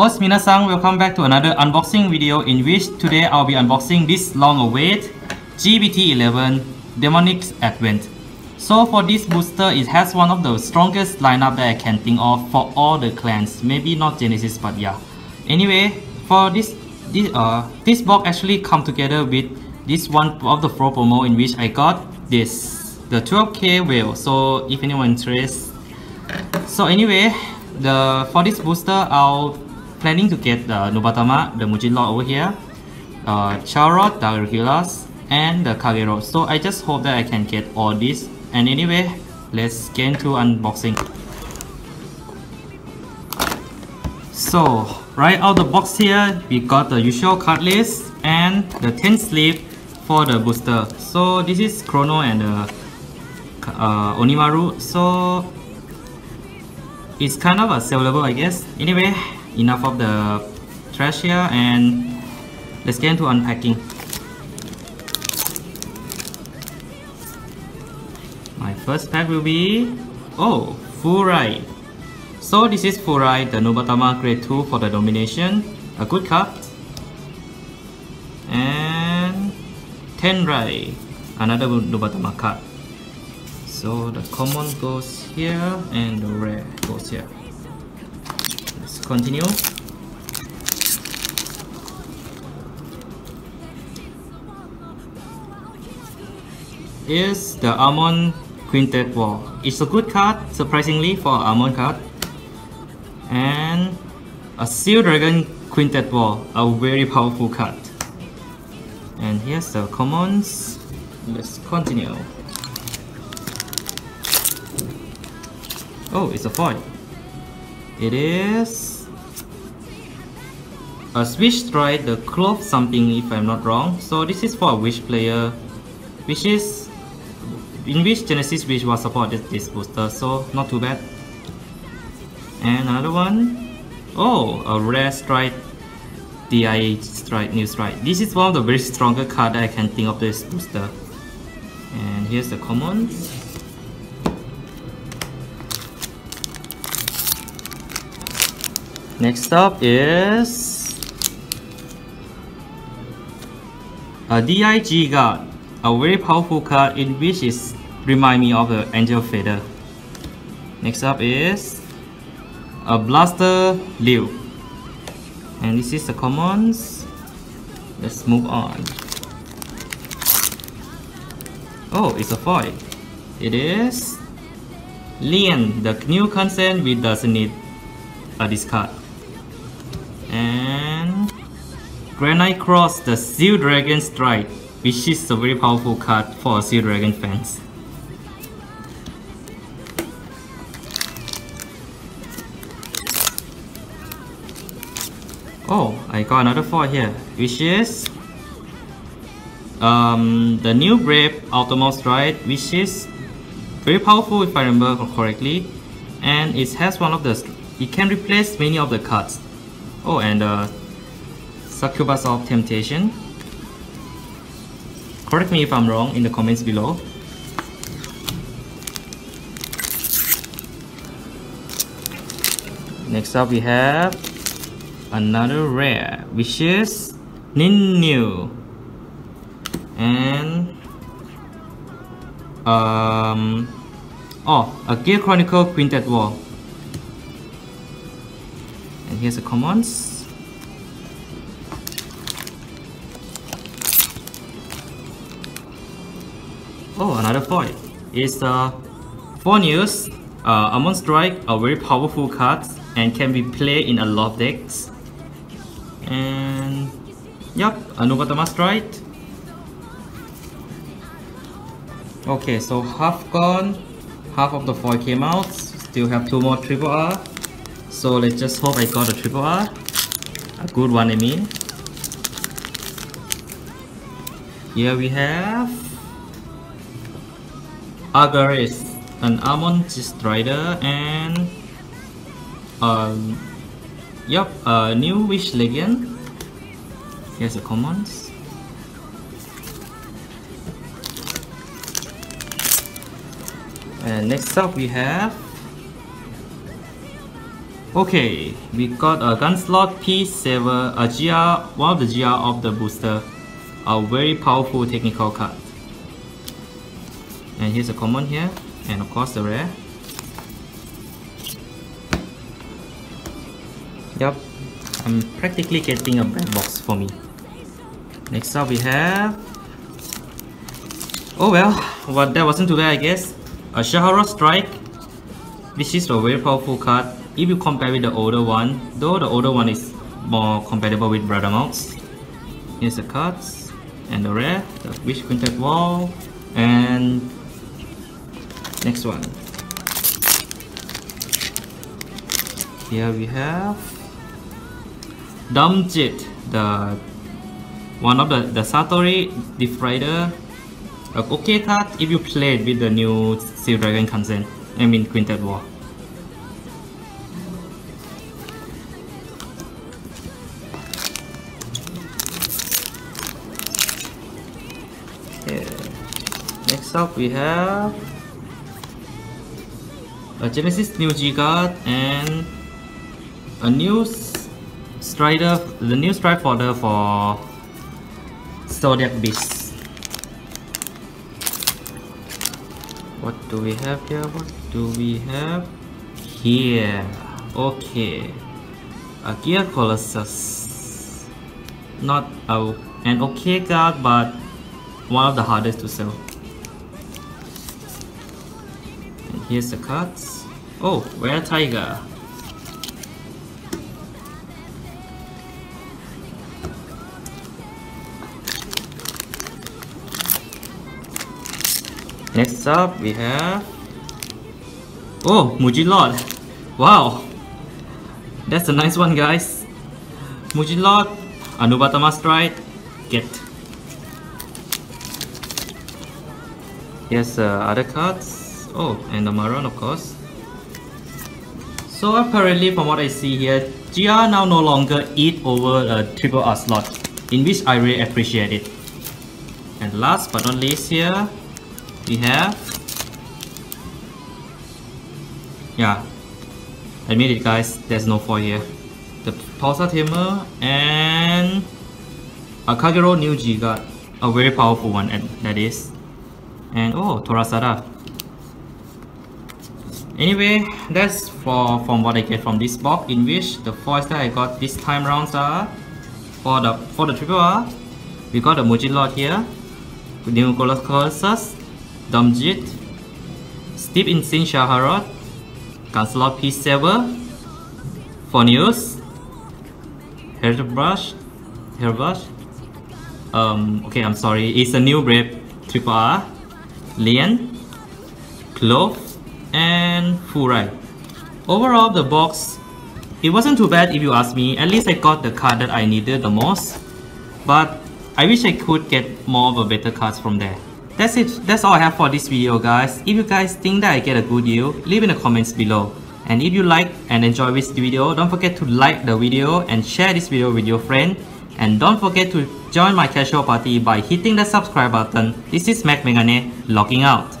Host Minasan, welcome back to another unboxing video in which today I'll be unboxing this long-awaited GBT11 Demonic Advent. So for this booster, it has one of the strongest lineup that I can think of for all the clans. Maybe not Genesis, but yeah. Anyway, for this this uh this box actually come together with this one of the four promo in which I got this the 12k whale. So if anyone interested, so anyway, the for this booster, I'll planning to get the Nubatama, the Mujinlord over here, uh, Charot, the Regulus, and the Kagero. So I just hope that I can get all these. And anyway let's get into unboxing. So right out the box here we got the usual card list and the 10 sleeve for the booster. So this is chrono and uh, uh, onimaru. So it's kind of a sellable i guess. Anyway enough of the trash here and let's get into unpacking. My first pack will be oh Furai. So this is Furai the Nubatama grade 2 for the domination. A good card and Tenrai another Nubatama card so the common goes here and the rare goes here continue is the Amon Quintet Wall. It's a good card, surprisingly, for Amon card. And a Seal Dragon Quintet Wall, a very powerful card. And here's the commons. Let's continue. Oh, it's a foil. It is a Switch Stride, the Cloth something if I'm not wrong. So this is for a Wish player, which is in which Genesis Wish was supported this booster, so not too bad. And another one, oh, a rare strike, DIA strike, new strike. This is one of the very stronger card I can think of this booster. And here's the common. Next up is Uh, a DIG guard a very powerful card in which is remind me of the Angel Feather. Next up is a Blaster Liu. And this is the commons. Let's move on. Oh, it's a foil. It is Lien, the new consent we uh, doesn't need a discard. And Granite Cross, the Seal Dragon Strike which is a very powerful card for Seal Dragon fans. Oh, I got another four here, which is um, the new Brave Ultimate Stride, which is very powerful if I remember correctly, and it has one of the it can replace many of the cards. Oh, and uh, Succubus of Temptation, Correct me if I'm wrong in the comments below. Next up we have another rare which is Ninnu. And um oh a Gear Chronicle Quintet Wall and here's the commons Oh, another foil. It's uh, 4 news. Uh, Strike, a very powerful card and can be played in a lot of decks. And yep, a Nubatama Strike. Okay, so half gone, half of the foil came out. Still have two more triple R. So let's just hope I got a triple R. A good one I mean. Here we have Agares, an Amon Strider, and um, yep, a new Wish Legend. Here's the commons. And next up we have Okay, we got a Gunslot P7, a GR, one of the GR of the booster, a very powerful technical card. And here's a common here, and of course the rare. Yep, I'm practically getting a box for me. Next up we have... Oh well, well that wasn't too bad I guess. A Shahara Strike, which is a very powerful card if you compare with the older one, though the older one is more compatible with brother. Here's the cards and the rare, the Wish Quintet Wall, and next one. Here we have Dumjit, the one of the, the Satori Defrider. A uh, okay card if you play it with the new Steel Dragon Kanzen, I mean Quintet War. Next up we have a Genesis new G card and a new Strider, the new Stride folder for Zodiac Beast. What do we have here? What do we have here? Okay, a Gear Colossus. Not a, an okay card, but one of the hardest to sell. Here's the cards. Oh, Rare Tiger. Next up, we have... Oh, Mujinlord. Wow. That's a nice one, guys. Mujinlord, Anubatama Stride, get. Here's uh, other cards. Oh, and the Maron of course. So apparently from what I see here, GR now no longer eat over a triple R slot, in which I really appreciate it. And last but not least here, we have... Yeah, admit it guys, there's no foil here. The Tulsa Tamer and a Kagero New G-Guard, a very powerful one and that is. And oh, Torasada, Anyway, that's for from what I get from this box in which the foils that I got this time round are for the for the triple R, we got a Mujinlord here, New Colossus, Dumjit, Steep Insane Shaharot, Gunslot P7, Phonius, Hairbrush, Hairbrush, um, okay, I'm sorry, it's a new Brave Triple R, Lian, Clove, and full Furai. Overall, the box, it wasn't too bad if you ask me. At least I got the card that I needed the most. But I wish I could get more of a better cards from there. That's it. That's all I have for this video guys. If you guys think that I get a good deal, leave in the comments below. And if you like and enjoy this video, don't forget to like the video and share this video with your friend. And don't forget to join my casual party by hitting the subscribe button. This is McMegane logging out.